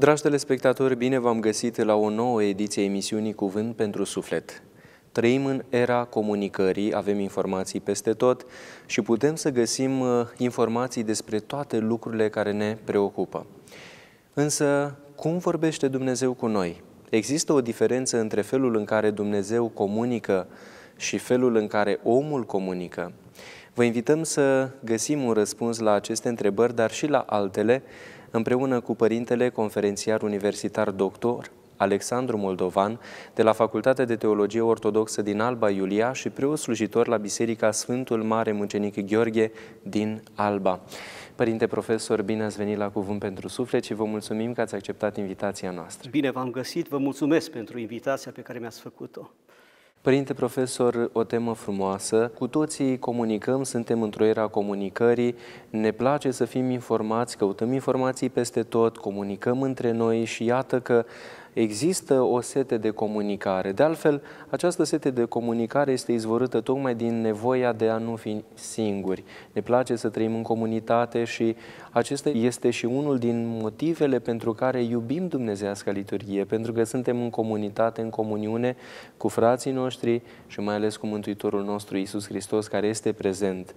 Dragi telespectatori, bine v-am găsit la o nouă ediție a emisiunii Cuvânt pentru Suflet. Trăim în era comunicării, avem informații peste tot și putem să găsim uh, informații despre toate lucrurile care ne preocupă. Însă, cum vorbește Dumnezeu cu noi? Există o diferență între felul în care Dumnezeu comunică și felul în care omul comunică? Vă invităm să găsim un răspuns la aceste întrebări, dar și la altele, împreună cu părintele conferențiar universitar doctor Alexandru Moldovan, de la Facultatea de Teologie Ortodoxă din Alba Iulia și preot slujitor la Biserica Sfântul Mare Mucenic Gheorghe din Alba. Părinte profesor, bine ați venit la Cuvânt pentru Suflet și vă mulțumim că ați acceptat invitația noastră. Bine v-am găsit, vă mulțumesc pentru invitația pe care mi-ați făcut-o. Părinte profesor, o temă frumoasă. Cu toții comunicăm, suntem într-o era comunicării, ne place să fim informați, căutăm informații peste tot, comunicăm între noi și iată că există o sete de comunicare. De altfel, această sete de comunicare este izvorâtă tocmai din nevoia de a nu fi singuri. Ne place să trăim în comunitate și acesta este și unul din motivele pentru care iubim Dumnezească liturghie, pentru că suntem în comunitate, în comuniune cu frații noștri și mai ales cu Mântuitorul nostru Isus Hristos, care este prezent.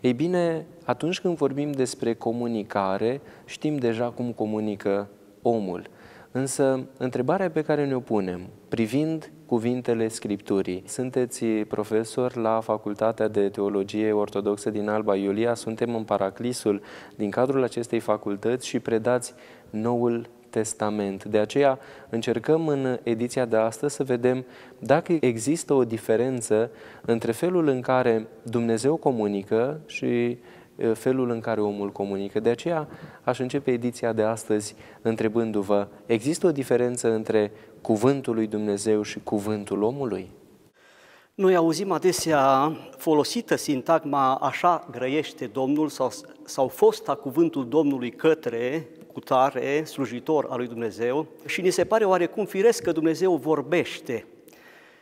Ei bine, atunci când vorbim despre comunicare, știm deja cum comunică omul. Însă, întrebarea pe care ne-o punem, privind cuvintele Scripturii, sunteți profesor la Facultatea de Teologie Ortodoxă din Alba Iulia, suntem în paraclisul din cadrul acestei facultăți și predați Noul Testament. De aceea încercăm în ediția de astăzi să vedem dacă există o diferență între felul în care Dumnezeu comunică și felul în care omul comunică. De aceea aș începe ediția de astăzi întrebându-vă, există o diferență între cuvântul lui Dumnezeu și cuvântul omului? Noi auzim adesea folosită sintagma așa grăiește Domnul sau, sau fosta cuvântul Domnului către cutare, slujitor al lui Dumnezeu și ni se pare oarecum firesc că Dumnezeu vorbește.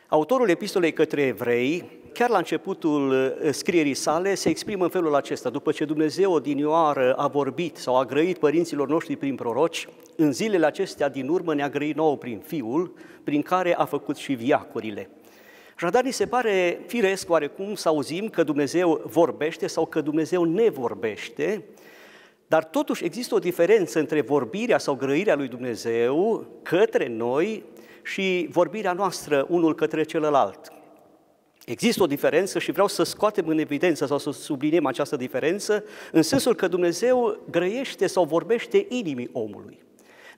Autorul epistolei către evrei chiar la începutul uh, scrierii sale, se exprimă în felul acesta. După ce Dumnezeu odinioară a vorbit sau a grăit părinților noștri prin proroci, în zilele acestea din urmă ne-a grăit nouă prin Fiul, prin care a făcut și viacurile. Așadar, ni se pare firesc oarecum să auzim că Dumnezeu vorbește sau că Dumnezeu ne vorbește, dar totuși există o diferență între vorbirea sau grăirea lui Dumnezeu către noi și vorbirea noastră unul către celălalt. Există o diferență și vreau să scoatem în evidență sau să subliniem această diferență în sensul că Dumnezeu grăiește sau vorbește inimii omului.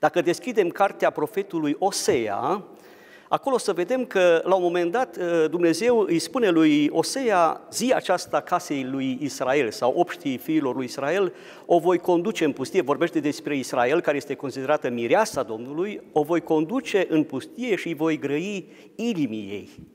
Dacă deschidem cartea profetului Osea, acolo să vedem că la un moment dat ă, Dumnezeu îi spune lui Osea, zi aceasta casei lui Israel sau obștii fiilor lui Israel, o voi conduce în pustie, vorbește despre Israel, care este considerată mireasa Domnului, o voi conduce în pustie și îi voi grăi inimii ei.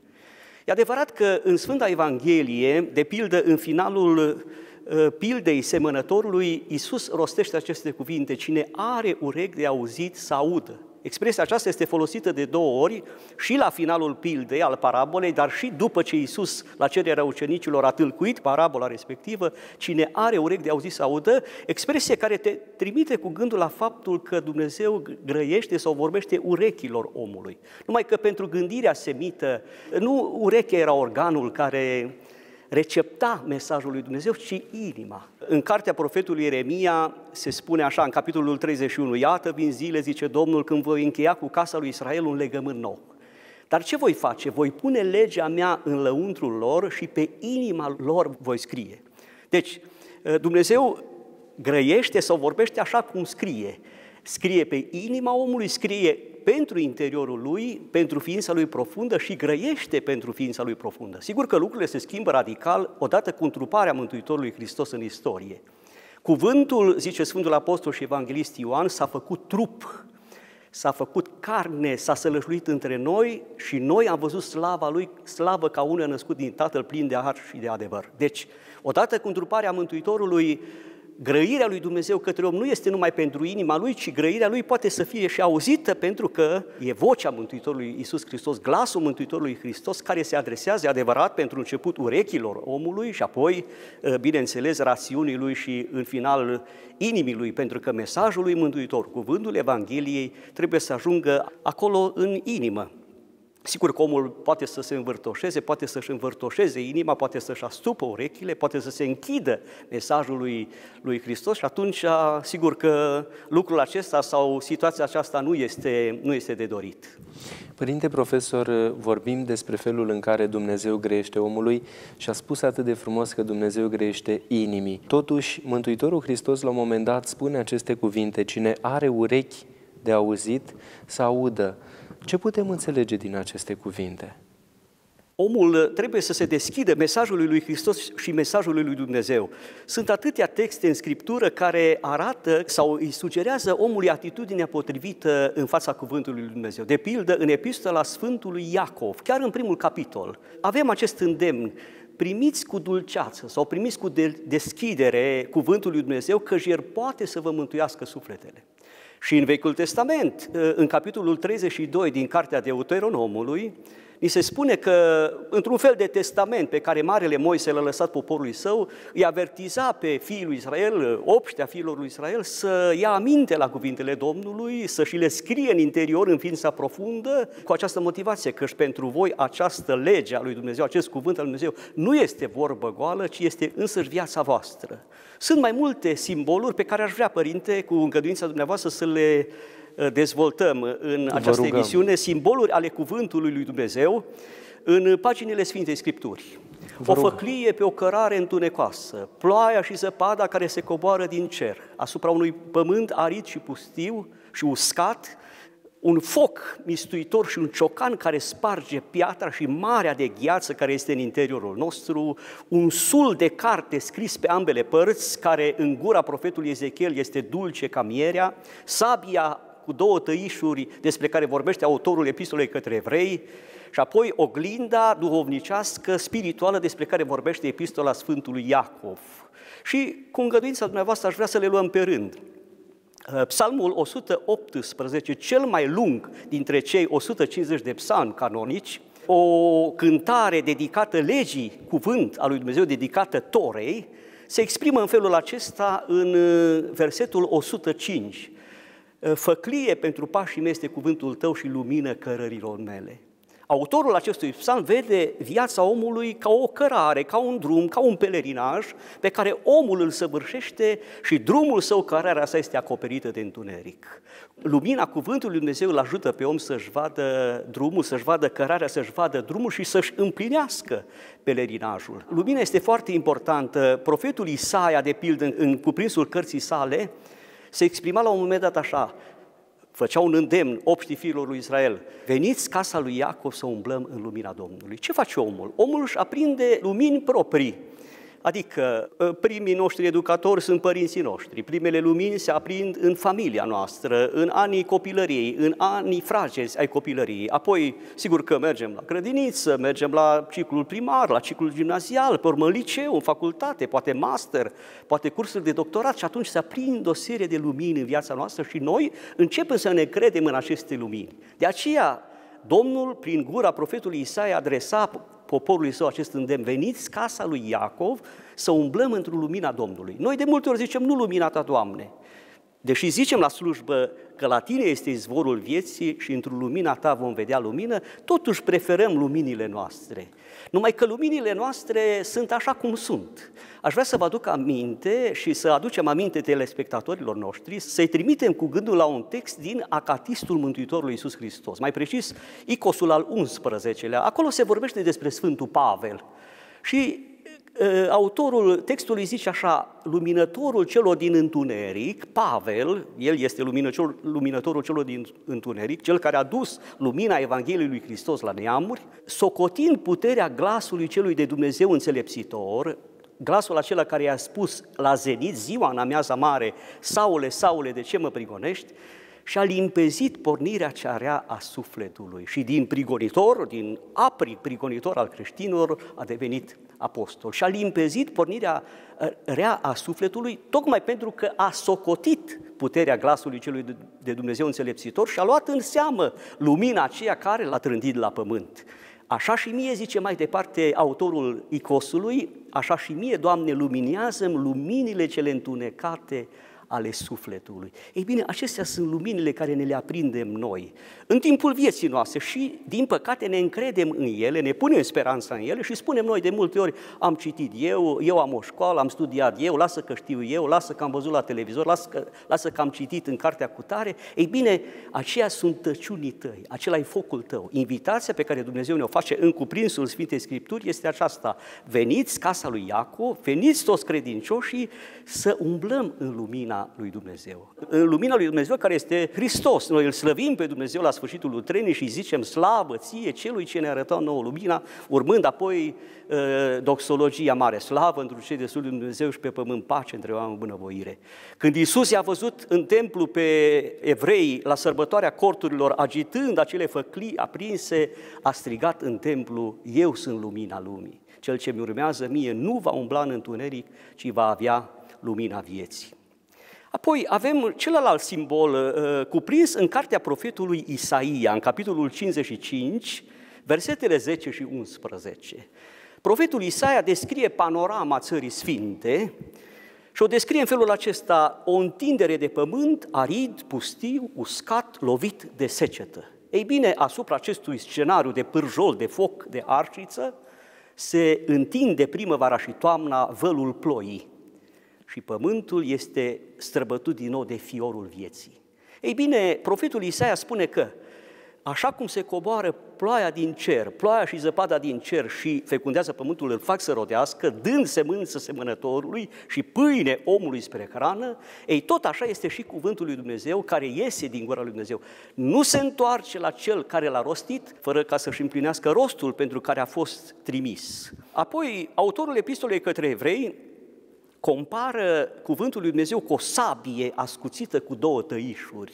E adevărat că în Sfânta Evanghelie, de pildă în finalul uh, pildei semănătorului, Iisus rostește aceste cuvinte, cine are urechi de auzit să audă. Expresia aceasta este folosită de două ori și la finalul pildei al parabolei, dar și după ce Iisus, la cererea ucenicilor, a tâlcuit parabola respectivă, cine are urechi de auzit să audă, expresie care te trimite cu gândul la faptul că Dumnezeu grăiește sau vorbește urechilor omului. Numai că pentru gândirea semită, nu urechea era organul care recepta mesajul lui Dumnezeu, ci inima. În cartea profetului Ieremia se spune așa, în capitolul 31, Iată, vin zile, zice Domnul, când voi încheia cu casa lui Israel un legământ nou. Dar ce voi face? Voi pune legea mea în lăuntrul lor și pe inima lor voi scrie. Deci, Dumnezeu grăiește sau vorbește așa cum scrie. Scrie pe inima omului, scrie pentru interiorul lui, pentru ființa lui profundă și grăiește pentru ființa lui profundă. Sigur că lucrurile se schimbă radical odată cu întruparea Mântuitorului Hristos în istorie. Cuvântul, zice Sfântul Apostol și Evanghelist Ioan, s-a făcut trup, s-a făcut carne, s-a sălășluit între noi și noi am văzut slava Lui, slavă ca unul născut din Tatăl plin de har și de adevăr. Deci, odată cu întruparea Mântuitorului, grăirea lui Dumnezeu către om nu este numai pentru inima lui, ci grăirea lui poate să fie și auzită pentru că e vocea Mântuitorului Iisus Hristos, glasul Mântuitorului Hristos care se adresează adevărat pentru început urechilor omului și apoi, ă, bineînțeles, rațiunii lui și în final inimii lui, pentru că mesajul lui Mântuitor, cuvântul Evangheliei, trebuie să ajungă acolo în inimă. Sigur că omul poate să se învârtoșeze, poate să-și învârtoșeze inima, poate să-și astupă urechile, poate să se închidă mesajul lui, lui Hristos și atunci, sigur că lucrul acesta sau situația aceasta nu este, nu este de dorit. Părinte profesor, vorbim despre felul în care Dumnezeu grește omului și a spus atât de frumos că Dumnezeu grește inimii. Totuși, Mântuitorul Hristos la un moment dat spune aceste cuvinte, cine are urechi de auzit, să audă. Ce putem înțelege din aceste cuvinte? Omul trebuie să se deschidă mesajului lui Hristos și mesajului lui Dumnezeu. Sunt atâtea texte în Scriptură care arată sau îi sugerează omului atitudinea potrivită în fața cuvântului lui Dumnezeu. De pildă, în epistola Sfântului Iacov, chiar în primul capitol, avem acest îndemn, primiți cu dulceață sau primiți cu deschidere cuvântul lui Dumnezeu, că el poate să vă mântuiască sufletele. Și în Vechiul Testament, în capitolul 32 din Cartea Deuteronomului, Ni se spune că, într-un fel de testament pe care Marele Moise l-a lăsat poporului său, îi avertiza pe fiii lui Israel, obștea fiilor lui Israel, să ia aminte la cuvintele Domnului, să și le scrie în interior, în ființa profundă, cu această motivație, că și pentru voi această lege a lui Dumnezeu, acest cuvânt al lui Dumnezeu, nu este vorbă goală, ci este însăși viața voastră. Sunt mai multe simboluri pe care aș vrea, Părinte, cu îngăduința dumneavoastră să le uh, dezvoltăm în această emisiune, simboluri ale cuvântului lui Dumnezeu în paginile Sfintei Scripturi. o făclie pe o cărare întunecoasă, ploaia și zăpada care se coboară din cer asupra unui pământ arid și pustiu și uscat, un foc mistuitor și un ciocan care sparge piatra și marea de gheață care este în interiorul nostru, un sul de carte scris pe ambele părți, care în gura profetului Ezechiel este dulce ca mierea, sabia cu două tăișuri despre care vorbește autorul epistolei către evrei, și apoi oglinda duhovnicească, spirituală, despre care vorbește epistola Sfântului Iacov. Și cu îngăduința dumneavoastră aș vrea să le luăm pe rând. Uh, psalmul 118, cel mai lung dintre cei 150 de psalmi canonici, o cântare dedicată legii, cuvânt al lui Dumnezeu, dedicată Torei, se exprimă în felul acesta în uh, versetul 105. Uh, Făclie pentru pașii mei este cuvântul tău și lumină cărărilor mele. Autorul acestui psalm vede viața omului ca o cărare, ca un drum, ca un pelerinaj pe care omul îl săvârșește și drumul său, cărarea sa este acoperită de întuneric. Lumina cuvântului Lui Dumnezeu îl ajută pe om să-și vadă drumul, să-și vadă cărarea, să-și vadă drumul și să-și împlinească pelerinajul. Lumina este foarte importantă. Profetul Isaia, de pildă, în cuprinsul cărții sale, se exprima la un moment dat așa, făcea un îndemn obștii fiilor lui Israel, veniți casa lui Iacov să umblăm în lumina Domnului. Ce face omul? Omul își aprinde lumini proprii, Adică ă, primii noștri educatori sunt părinții noștri, primele lumini se aprind în familia noastră, în anii copilăriei, în anii fragezi ai copilăriei. Apoi, sigur că mergem la grădiniță, mergem la ciclul primar, la ciclul gimnazial, pe urmă liceu, în facultate, poate master, poate cursuri de doctorat și atunci se aprind o serie de lumini în viața noastră și noi începem să ne credem în aceste lumini. De aceea, Domnul, prin gura profetului Isaia, adresa poporului său acest îndemn, veniți casa lui Iacov să umblăm într-o lumina Domnului. Noi de multe ori zicem, nu lumina ta, Doamne, Deși zicem la slujbă că la tine este izvorul vieții și într-o lumina ta vom vedea lumină, totuși preferăm luminile noastre. Numai că luminile noastre sunt așa cum sunt. Aș vrea să vă aduc aminte și să aducem aminte telespectatorilor noștri, să-i trimitem cu gândul la un text din Acatistul Mântuitorului Iisus Hristos, mai precis Icosul al 11-lea. Acolo se vorbește despre Sfântul Pavel. Și autorul textului zice așa, luminătorul celor din întuneric, Pavel, el este luminătorul celor din întuneric, cel care a dus lumina Evangheliei lui Hristos la neamuri, socotind puterea glasului celui de Dumnezeu înțelepțitor, glasul acela care i-a spus la zenit, ziua în amiaza mare, Saule, Saule, de ce mă prigonești? Și a limpezit pornirea cea rea a sufletului și din prigonitor, din apri prigonitor al creștinilor, a devenit apostol și a limpezit pornirea uh, rea a sufletului, tocmai pentru că a socotit puterea glasului celui de Dumnezeu înțelepțitor și a luat în seamă lumina aceea care l-a trândit la pământ. Așa și mie, zice mai departe autorul Icosului, așa și mie, Doamne, luminează luminile cele întunecate ale sufletului. Ei bine, acestea sunt luminile care ne le aprindem noi în timpul vieții noastre și, din păcate, ne încredem în ele, ne punem speranța în ele și spunem noi de multe ori, am citit eu, eu am o școală, am studiat eu, lasă că știu eu, lasă că am văzut la televizor, lasă că, lasă că am citit în cartea cu tare. Ei bine, aceia sunt tăciunii tăi, acela e focul tău. Invitația pe care Dumnezeu ne-o face în cuprinsul Sfintei Scripturi este aceasta. Veniți, casa lui Iacov, veniți toți credincioșii să umblăm în lumina lui Dumnezeu. În lumina lui Dumnezeu care este Hristos. Noi îl slăvim pe Dumnezeu la sfârșitul lutrenii și zicem slavă ție celui ce ne arăta nouă lumina, urmând apoi uh, doxologia mare, slavă într cei de sus de Dumnezeu și pe pământ pace între oameni bunăvoire. Când Iisus i-a văzut în templu pe evrei la sărbătoarea corturilor, agitând acele făclii aprinse, a strigat în templu, eu sunt lumina lumii. Cel ce mi urmează mie nu va umbla în întuneric, ci va avea lumina vieții. Apoi avem celălalt simbol uh, cuprins în cartea profetului Isaia, în capitolul 55, versetele 10 și 11. Profetul Isaia descrie panorama țării sfinte și o descrie în felul acesta, o întindere de pământ arid, pustiu, uscat, lovit de secetă. Ei bine, asupra acestui scenariu de pârjol, de foc, de arșiță, se întinde primăvara și toamna vălul ploii și pământul este străbătut din nou de fiorul vieții. Ei bine, profetul Isaia spune că așa cum se coboară ploaia din cer, ploaia și zăpada din cer și fecundează pământul, îl fac să rodească, dând semânță semănătorului și pâine omului spre hrană, ei tot așa este și cuvântul lui Dumnezeu care iese din gura lui Dumnezeu. Nu se întoarce la cel care l-a rostit, fără ca să-și împlinească rostul pentru care a fost trimis. Apoi, autorul epistolei către evrei compară cuvântul lui Dumnezeu cu o sabie ascuțită cu două tăișuri,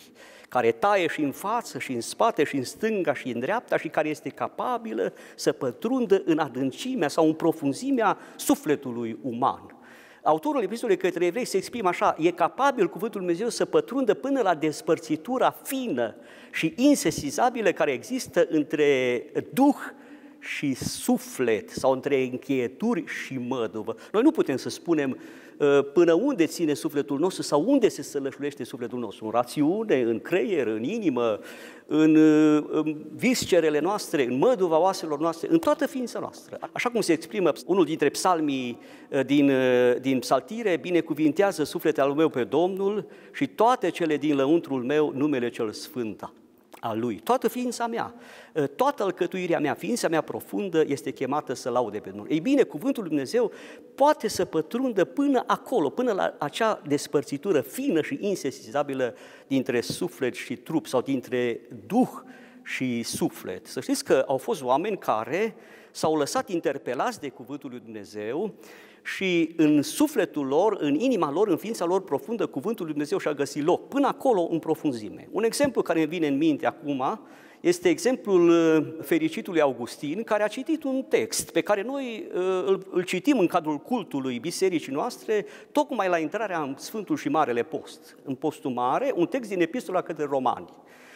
care taie și în față, și în spate, și în stânga, și în dreapta, și care este capabilă să pătrundă în adâncimea sau în profunzimea sufletului uman. Autorul epistolei către evrei se exprimă așa, e capabil cuvântul Lui Dumnezeu să pătrundă până la despărțitura fină și insesizabilă care există între Duh și suflet sau între încheieturi și măduvă. Noi nu putem să spunem uh, până unde ține sufletul nostru sau unde se sălășuiește sufletul nostru, în rațiune, în creier, în inimă, în, uh, în viscerele noastre, în măduva oaselor noastre, în toată ființa noastră. Așa cum se exprimă unul dintre psalmii uh, din, din psaltire, binecuvintează sufletul meu pe Domnul și toate cele din lăuntrul meu numele cel sfânta a Lui. Toată ființa mea, ă, toată alcătuirea mea, ființa mea profundă este chemată să laude pe Domnul. Ei bine, cuvântul Lui Dumnezeu poate să pătrundă până acolo, până la acea despărțitură fină și insesizabilă dintre suflet și trup sau dintre duh și suflet. Să știți că au fost oameni care s-au lăsat interpelați de cuvântul lui Dumnezeu și în sufletul lor, în inima lor, în ființa lor profundă, cuvântul lui Dumnezeu și-a găsit loc, până acolo în profunzime. Un exemplu care îmi vine în minte acum este exemplul uh, fericitului Augustin, care a citit un text pe care noi uh, îl, îl citim în cadrul cultului bisericii noastre, tocmai la intrarea în Sfântul și Marele Post. În postul mare, un text din Epistola către Romani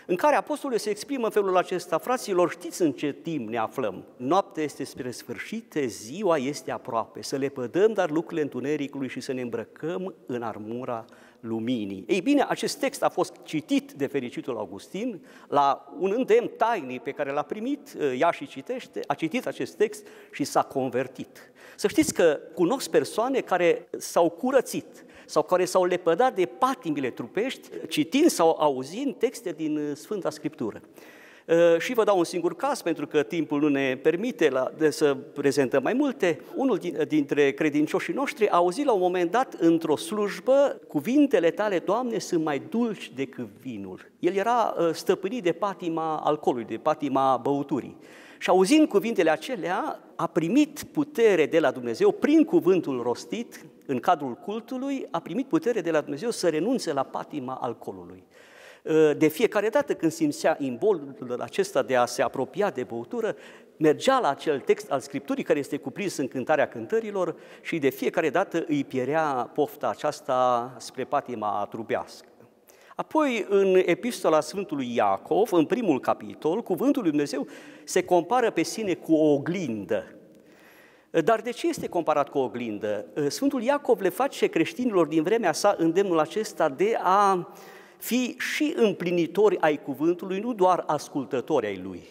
în care apostolul se exprimă în felul acesta, fraților, știți în ce timp ne aflăm? Noaptea este spre sfârșit, ziua este aproape, să le pădăm dar lucrurile întunericului și să ne îmbrăcăm în armura luminii. Ei bine, acest text a fost citit de fericitul Augustin la un îndemn tainic pe care l-a primit, ea și citește, a citit acest text și s-a convertit. Să știți că cunosc persoane care s-au curățit, sau care s-au lepădat de patimile trupești, citind sau auzind texte din uh, Sfânta Scriptură. Uh, și vă dau un singur caz, pentru că timpul nu ne permite la, de să prezentăm mai multe. Unul dintre credincioșii noștri a auzit la un moment dat într-o slujbă, cuvintele tale, Doamne, sunt mai dulci decât vinul. El era uh, stăpânit de patima alcoolului, de patima băuturii. Și auzind cuvintele acelea, a primit putere de la Dumnezeu prin cuvântul rostit în cadrul cultului, a primit putere de la Dumnezeu să renunțe la patima alcoolului. De fiecare dată când simțea imbolul acesta de a se apropia de băutură, mergea la acel text al Scripturii care este cuprins în cântarea cântărilor și de fiecare dată îi pierea pofta aceasta spre patima trubească. Apoi, în epistola Sfântului Iacov, în primul capitol, cuvântul lui Dumnezeu se compară pe sine cu o oglindă. Dar de ce este comparat cu o oglindă? Sfântul Iacov le face creștinilor din vremea sa îndemnul acesta de a fi și împlinitori ai cuvântului, nu doar ascultători ai lui.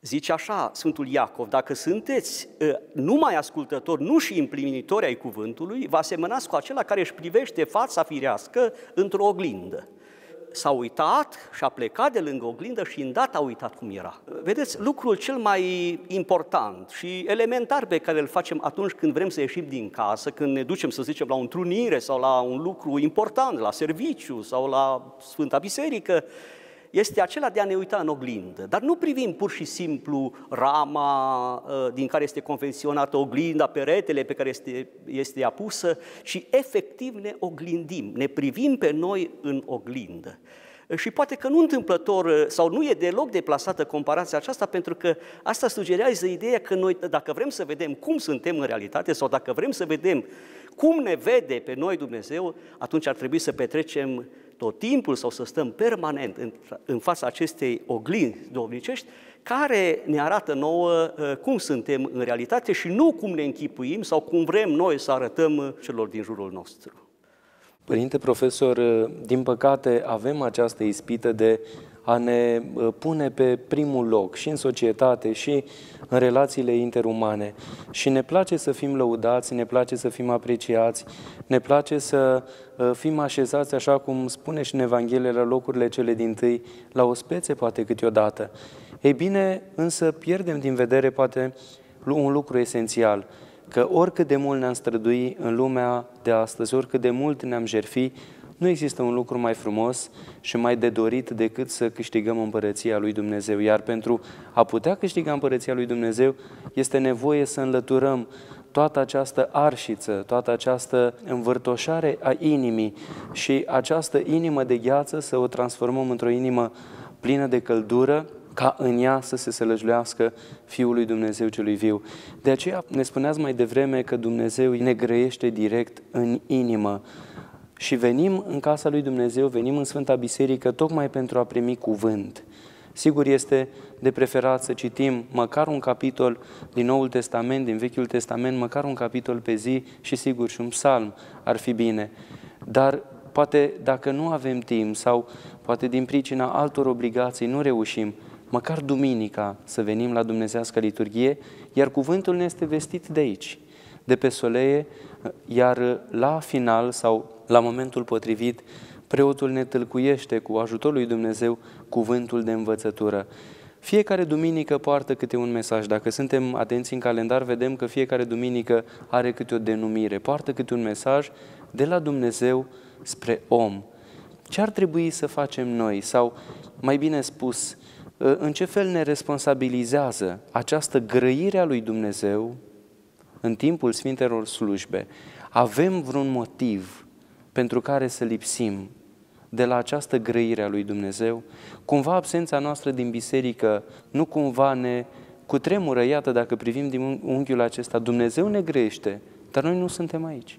Zice așa Sfântul Iacov, dacă sunteți ă, numai ascultători, nu și împlinitori ai cuvântului, vă asemănați cu acela care își privește fața firească într-o oglindă. S-a uitat și a plecat de lângă oglindă și îndată a uitat cum era. Vedeți, lucrul cel mai important și elementar pe care îl facem atunci când vrem să ieșim din casă, când ne ducem, să zicem, la o întrunire sau la un lucru important, la serviciu sau la Sfânta Biserică, este acela de a ne uita în oglindă. Dar nu privim pur și simplu rama ă, din care este convenționată oglinda, peretele pe care este, este apusă, ci efectiv ne oglindim, ne privim pe noi în oglindă. Și poate că nu întâmplător ă, sau nu e deloc deplasată comparația aceasta, pentru că asta sugerează ideea că noi, dacă vrem să vedem cum suntem în realitate sau dacă vrem să vedem cum ne vede pe noi Dumnezeu, atunci ar trebui să petrecem tot timpul sau să stăm permanent în, în fața acestei oglinzi domnicești, care ne arată nouă uh, cum suntem în realitate și nu cum ne închipuim sau cum vrem noi să arătăm uh, celor din jurul nostru. Părinte profesor, uh, din păcate avem această ispită de a ne uh, pune pe primul loc și în societate și în relațiile interumane. Și ne place să fim lăudați, ne place să fim apreciați, ne place să uh, fim așezați, așa cum spune și în Evanghelie, la locurile cele din tâi, la o spețe poate câteodată. Ei bine, însă pierdem din vedere poate un lucru esențial, că oricât de mult ne-am strădui în lumea de astăzi, oricât de mult ne-am jerfi, nu există un lucru mai frumos și mai de dorit decât să câștigăm împărăția lui Dumnezeu. Iar pentru a putea câștiga împărăția lui Dumnezeu, este nevoie să înlăturăm toată această arșiță, toată această învârtoșare a inimii și această inimă de gheață să o transformăm într-o inimă plină de căldură, ca în ea să se sălăjulească Fiul lui Dumnezeu celui viu. De aceea ne spuneați mai devreme că Dumnezeu ne grăiește direct în inimă și venim în casa lui Dumnezeu, venim în Sfânta Biserică tocmai pentru a primi cuvânt. Sigur este de preferat să citim măcar un capitol din Noul Testament, din Vechiul Testament, măcar un capitol pe zi și sigur și un psalm ar fi bine. Dar poate dacă nu avem timp sau poate din pricina altor obligații nu reușim, măcar duminica să venim la Dumnezească liturghie, iar cuvântul ne este vestit de aici, de pe soleie, iar la final sau la momentul potrivit, preotul ne tâlcuiește cu ajutorul lui Dumnezeu cuvântul de învățătură. Fiecare duminică poartă câte un mesaj. Dacă suntem atenți în calendar, vedem că fiecare duminică are câte o denumire, poartă câte un mesaj de la Dumnezeu spre om. Ce ar trebui să facem noi? Sau, mai bine spus, în ce fel ne responsabilizează această grăire a lui Dumnezeu în timpul Sfintelor slujbe? Avem vreun motiv pentru care să lipsim de la această grăire a lui Dumnezeu? Cumva absența noastră din biserică nu cumva ne cutremură, iată, dacă privim din unghiul acesta, Dumnezeu ne grește, dar noi nu suntem aici.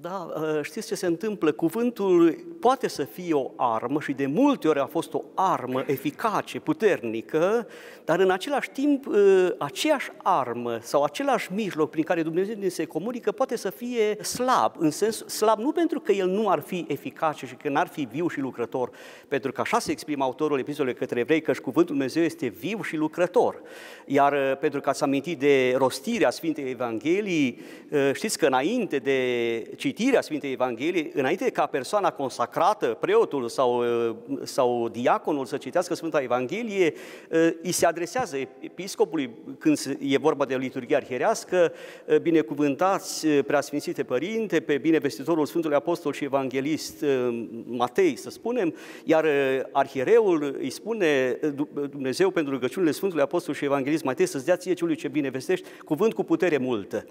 Da, ă, știți ce se întâmplă? Cuvântul poate să fie o armă și de multe ori a fost o armă eficace, puternică, dar în același timp ă, aceeași armă sau același mijloc prin care Dumnezeu ne se comunică poate să fie slab, în sens slab nu pentru că el nu ar fi eficace și că n-ar fi viu și lucrător, pentru că așa se exprimă autorul epistolei către evrei, că și cuvântul Dumnezeu este viu și lucrător. Iar ă, pentru că ați amintit de rostirea Sfintei Evangheliei, știți că înainte de citirea Sfintei Evangheliei, înainte ca persoana consacrată, preotul sau, uh, sau diaconul să citească Sfânta Evanghelie, uh, îi se adresează episcopului când e vorba de liturghia arhierească, uh, binecuvântați preasfințite părinte, pe binevestitorul Sfântului Apostol și Evanghelist Matei, să spunem, iar arhiereul îi spune Dumnezeu pentru rugăciunile Sfântului Apostol și Evanghelist Matei să-ți dea ție celui ce binevestești cuvânt cu putere multă.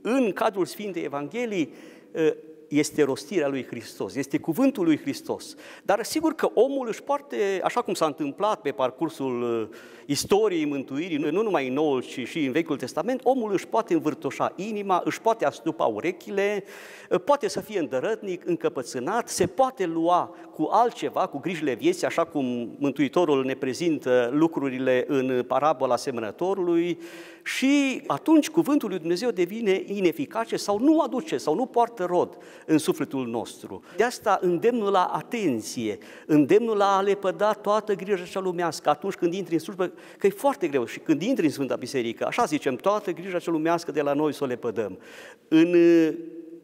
În cadrul Sfintei Evanghelii, este rostirea lui Hristos, este cuvântul lui Hristos. Dar sigur că omul își poate, așa cum s-a întâmplat pe parcursul uh, istoriei mântuirii, nu numai în Noul, ci și în Vechiul Testament, omul își poate învârtoșa inima, își poate astupa urechile, uh, poate să fie îndărătnic, încăpățânat, se poate lua cu altceva, cu grijile vieții, așa cum Mântuitorul ne prezintă lucrurile în parabola semănătorului, și atunci cuvântul lui Dumnezeu devine ineficace sau nu aduce sau nu poartă rod în sufletul nostru. De asta îndemnul la atenție, îndemnul la a lepăda toată grija cea lumească atunci când intri în slujbă, că e foarte greu și când intri în Sfânta Biserică, așa zicem, toată grija cea lumească de la noi să o lepădăm. În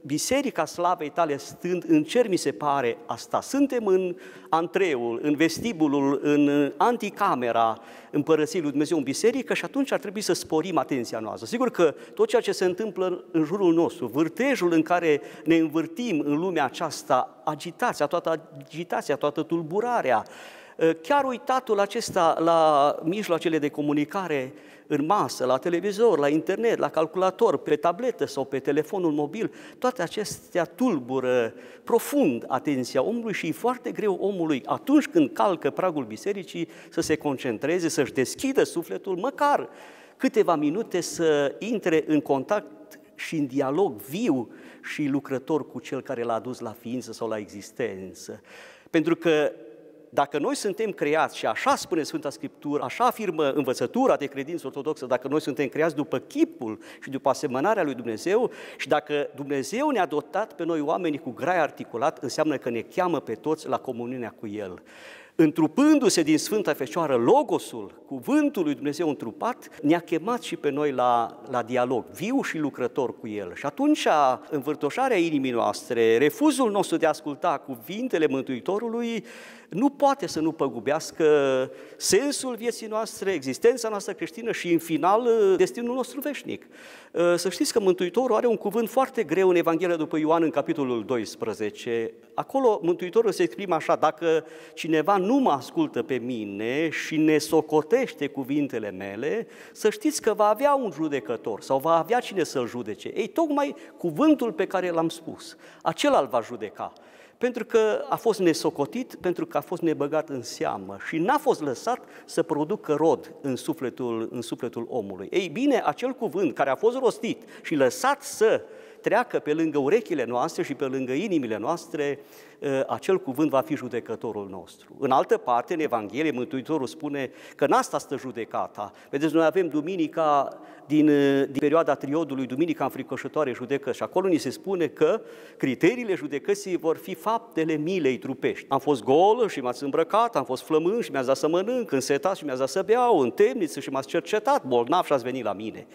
Biserica Slavei tale stând în cer, mi se pare asta. Suntem în antreul, în vestibulul, în anticamera împărăției lui Dumnezeu în biserică și atunci ar trebui să sporim atenția noastră. Sigur că tot ceea ce se întâmplă în jurul nostru, vârtejul în care ne învârtim în lumea aceasta, agitația, toată agitația, toată tulburarea, chiar uitatul acesta la mijloacele de comunicare în masă, la televizor, la internet, la calculator, pe tabletă sau pe telefonul mobil, toate acestea tulbură profund atenția omului și e foarte greu omului atunci când calcă pragul bisericii să se concentreze, să-și deschidă sufletul, măcar câteva minute să intre în contact și în dialog viu și lucrător cu cel care l-a adus la ființă sau la existență. Pentru că dacă noi suntem creați, și așa spune Sfânta Scriptură, așa afirmă învățătura de credință ortodoxă, dacă noi suntem creați după chipul și după asemănarea lui Dumnezeu și dacă Dumnezeu ne-a dotat pe noi oamenii cu grai articulat, înseamnă că ne cheamă pe toți la comuniunea cu El întrupându-se din Sfânta Fecioară Logosul, cuvântul lui Dumnezeu întrupat, ne-a chemat și pe noi la, la dialog, viu și lucrător cu El. Și atunci învârtoșarea inimii noastre, refuzul nostru de a asculta cuvintele Mântuitorului, nu poate să nu păgubească sensul vieții noastre, existența noastră creștină și, în final, destinul nostru veșnic. Să știți că Mântuitorul are un cuvânt foarte greu în Evanghelia după Ioan, în capitolul 12. Acolo Mântuitorul se exprimă așa, dacă cineva nu mă ascultă pe mine și ne socotește cuvintele mele, să știți că va avea un judecător sau va avea cine să-l judece. Ei, tocmai cuvântul pe care l-am spus, acela îl va judeca pentru că a fost nesocotit, pentru că a fost nebăgat în seamă și n-a fost lăsat să producă rod în sufletul, în sufletul omului. Ei bine, acel cuvânt care a fost rostit și lăsat să treacă pe lângă urechile noastre și pe lângă inimile noastre, ă, acel cuvânt va fi judecătorul nostru. În altă parte, în Evanghelie, Mântuitorul spune că în asta stă judecata. Vedeți, noi avem duminica din, ă, din perioada triodului, duminica înfricoșătoare judecă și acolo ni se spune că criteriile judecății vor fi faptele milei trupești. Am fost golă și m-ați îmbrăcat, am fost flământ și mi-ați dat să mănânc, însetat și mi-ați dat să beau, în temniță și m-ați cercetat, bolnav și ați venit la mine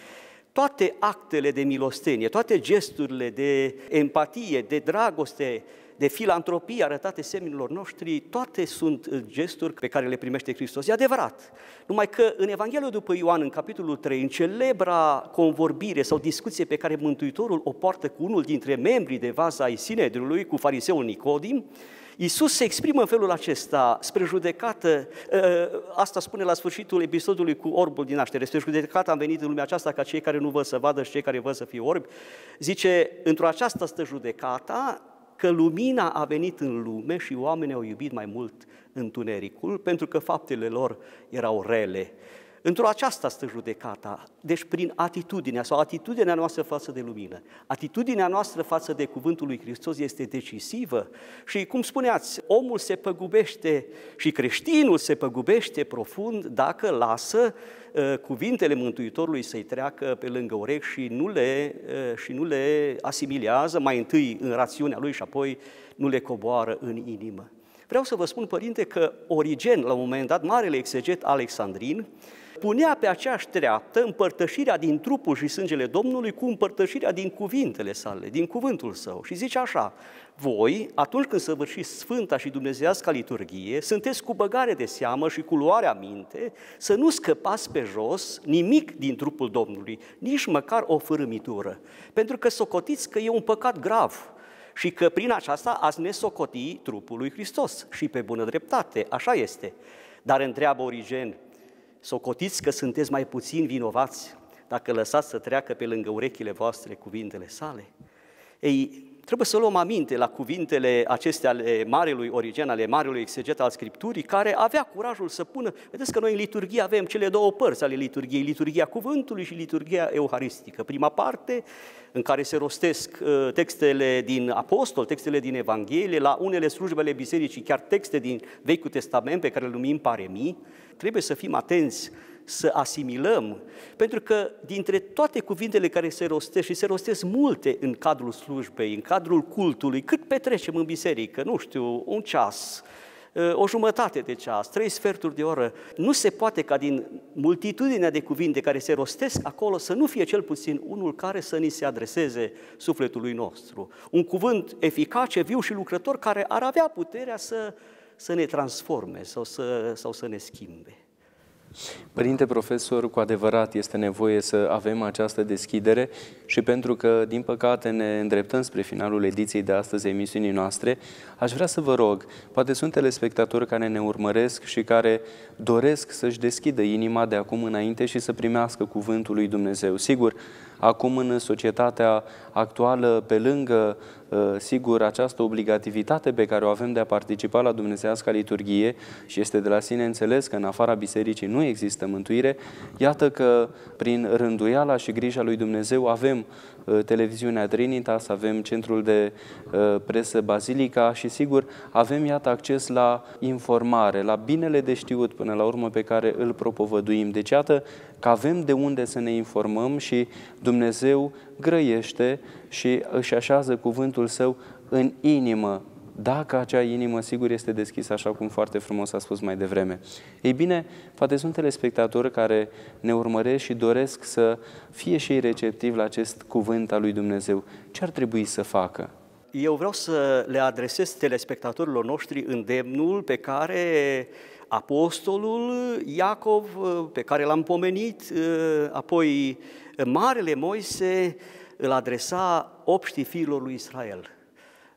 toate actele de milostenie, toate gesturile de empatie, de dragoste, de filantropie arătate semnilor noștri, toate sunt uh, gesturi pe care le primește Hristos. E adevărat. Numai că în Evanghelia după Ioan, în capitolul 3, în celebra convorbire sau discuție pe care Mântuitorul o poartă cu unul dintre membrii de vaza ai Sinedrului, cu fariseul Nicodim, Iisus se exprimă în felul acesta spre judecată, ă, asta spune la sfârșitul episodului cu orbul din naștere, spre judecată am venit în lumea aceasta ca cei care nu văd să vadă și cei care văd să fie orbi. Zice, într-o aceasta stă judecata, că lumina a venit în lume și oamenii au iubit mai mult întunericul, pentru că faptele lor erau rele. Într-o aceasta stă judecata, deci prin atitudinea sau atitudinea noastră față de lumină. Atitudinea noastră față de Cuvântul lui Hristos este decisivă și, cum spuneați, omul se păgubește și creștinul se păgubește profund dacă lasă uh, cuvintele Mântuitorului să-i treacă pe lângă urechi și nu, le, uh, și nu le asimilează mai întâi în rațiunea lui și apoi nu le coboară în inimă. Vreau să vă spun, părinte, că Origen, la un moment dat, marele exeget alexandrin, punea pe aceeași treaptă împărtășirea din trupul și sângele Domnului cu împărtășirea din cuvintele sale, din cuvântul său. Și zice așa, voi, atunci când săvârșiți Sfânta și Dumnezeiasca liturghie, sunteți cu băgare de seamă și cu luarea minte să nu scăpați pe jos nimic din trupul Domnului, nici măcar o fărâmitură, pentru că socotiți că e un păcat grav și că prin aceasta ați nesocoti trupul lui Hristos și pe bună dreptate, așa este. Dar întreabă Origen, Socotiți că sunteți mai puțin vinovați dacă lăsați să treacă pe lângă urechile voastre cuvintele sale. Ei, Trebuie să luăm aminte la cuvintele acestea ale Marelui Origen, ale Marelui Exeget al Scripturii, care avea curajul să pună, vedeți că noi în liturghie avem cele două părți ale liturghiei, liturghia cuvântului și liturghia euharistică. Prima parte, în care se rostesc uh, textele din apostol, textele din Evanghelie, la unele slujbele bisericii, chiar texte din Vechiul Testament pe care le numim paremii, trebuie să fim atenți să asimilăm, pentru că dintre toate cuvintele care se rostesc, și se rostesc multe în cadrul slujbei, în cadrul cultului, cât petrecem în biserică, nu știu, un ceas, ă, o jumătate de ceas, trei sferturi de oră, nu se poate ca din multitudinea de cuvinte care se rostesc acolo să nu fie cel puțin unul care să ni se adreseze sufletului nostru. Un cuvânt eficace, viu și lucrător care ar avea puterea să, să ne transforme sau să, sau să ne schimbe. Părinte profesor, cu adevărat este nevoie să avem această deschidere și pentru că, din păcate, ne îndreptăm spre finalul ediției de astăzi emisiunii noastre, aș vrea să vă rog, poate sunt telespectatori care ne urmăresc și care doresc să-și deschidă inima de acum înainte și să primească cuvântul lui Dumnezeu. Sigur, acum în societatea actuală, pe lângă, ă, sigur, această obligativitate pe care o avem de a participa la Dumnezeiasca liturghie și este de la sine înțeles că în afara bisericii nu există mântuire, iată că prin rânduiala și grija lui Dumnezeu avem ă, televiziunea Trinitas, avem centrul de ă, presă Bazilica și sigur avem iată acces la informare, la binele de știut până la urmă pe care îl propovăduim. Deci iată că avem de unde să ne informăm și Dumnezeu grăiește și își așează cuvântul său în inimă, dacă acea inimă sigur este deschisă, așa cum foarte frumos a spus mai devreme. Ei bine, poate sunt telespectatori care ne urmăresc și doresc să fie și ei receptivi la acest cuvânt al lui Dumnezeu. Ce ar trebui să facă? Eu vreau să le adresez telespectatorilor noștri îndemnul pe care apostolul Iacov, pe care l-am pomenit, apoi Marele Moise îl adresa obștii fiilor lui Israel.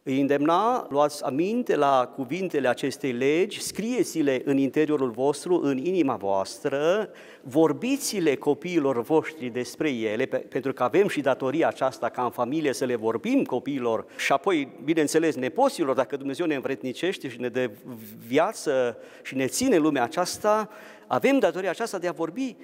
Îi îndemna, luați aminte la cuvintele acestei legi, scrieți-le în interiorul vostru, în inima voastră, vorbiți-le copiilor voștri despre ele, pentru că avem și datoria aceasta ca în familie să le vorbim copiilor și apoi, bineînțeles, nepoților, dacă Dumnezeu ne învretnicește și ne dă viață și ne ține lumea aceasta, avem datoria aceasta de a vorbi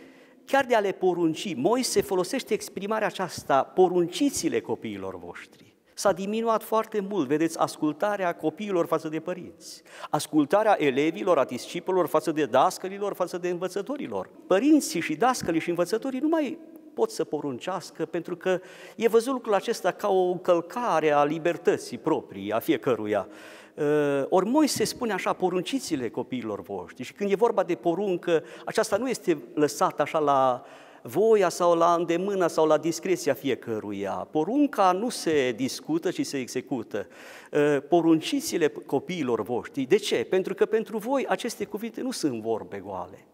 chiar de a le porunci. Moise folosește exprimarea aceasta, porunciți-le copiilor voștri. S-a diminuat foarte mult, vedeți, ascultarea copiilor față de părinți, ascultarea elevilor, a discipolilor față de dascălilor, față de învățătorilor. Părinții și dascălii și învățătorii nu mai pot să poruncească, pentru că e văzut lucrul acesta ca o încălcare a libertății proprii, a fiecăruia. Uh, ori Moise spune așa, porunciți-le copiilor voștri. Și când e vorba de poruncă, aceasta nu este lăsată așa la voia sau la îndemâna sau la discreția fiecăruia. Porunca nu se discută, ci se execută. Uh, porunciți-le copiilor voștri. De ce? Pentru că pentru voi aceste cuvinte nu sunt vorbe goale,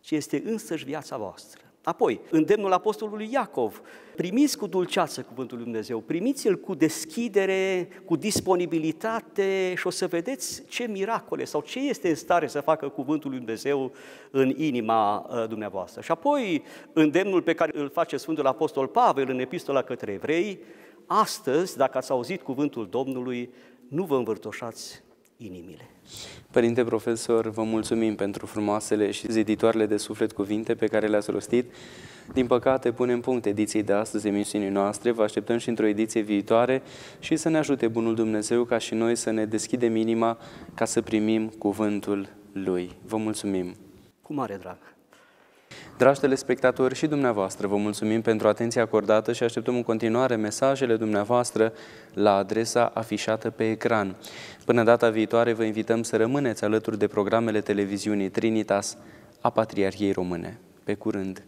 ci este însăși viața voastră. Apoi, îndemnul apostolului Iacov, primiți cu dulceață cuvântul lui Dumnezeu, primiți-l cu deschidere, cu disponibilitate și o să vedeți ce miracole sau ce este în stare să facă cuvântul lui Dumnezeu în inima uh, dumneavoastră. Și apoi, îndemnul pe care îl face Sfântul Apostol Pavel în epistola către evrei, astăzi, dacă ați auzit cuvântul Domnului, nu vă învârtoșați inimile. Părinte profesor, vă mulțumim pentru frumoasele și ziditoarele de suflet cuvinte pe care le-ați rostit. Din păcate, punem punct ediției de astăzi emisiunii noastre. Vă așteptăm și într-o ediție viitoare și să ne ajute Bunul Dumnezeu ca și noi să ne deschidem inima ca să primim cuvântul Lui. Vă mulțumim! Cu mare drag! Dragi telespectatori și dumneavoastră, vă mulțumim pentru atenția acordată și așteptăm în continuare mesajele dumneavoastră la adresa afișată pe ecran. Până data viitoare vă invităm să rămâneți alături de programele televiziunii Trinitas a Patriarhiei Române. Pe curând!